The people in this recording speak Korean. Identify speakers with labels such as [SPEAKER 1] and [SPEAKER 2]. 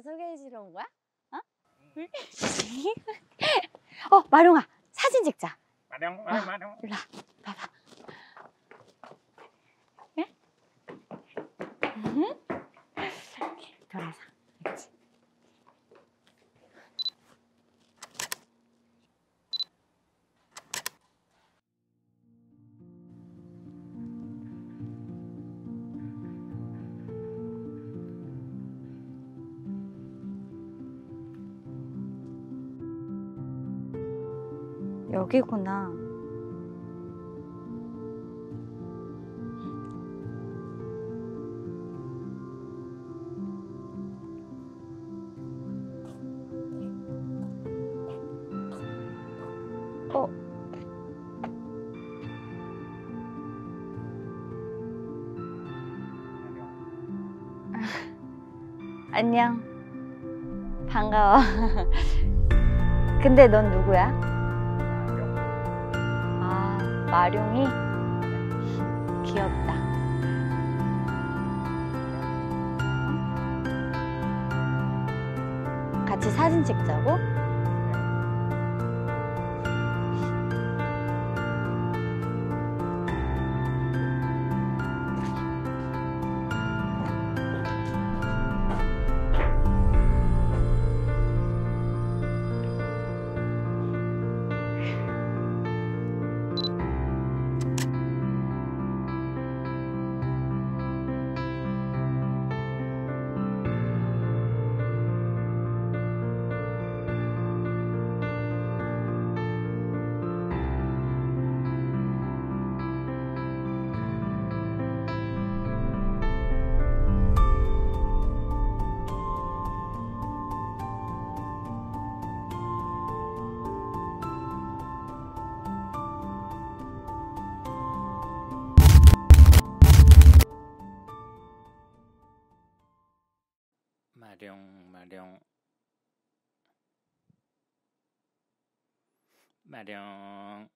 [SPEAKER 1] 새로운 거야? 어? 어, 마룡아, 사진 찍자.
[SPEAKER 2] 마룡
[SPEAKER 1] 아.
[SPEAKER 2] 마룡
[SPEAKER 1] 일로 와, 봐봐. 예? 여기구나. 어? 안녕. 반가워. 근데 넌 누구야? 아, 마룡이? 귀엽다. 같이 사진 찍자고?
[SPEAKER 2] 마룡 마룡 마룡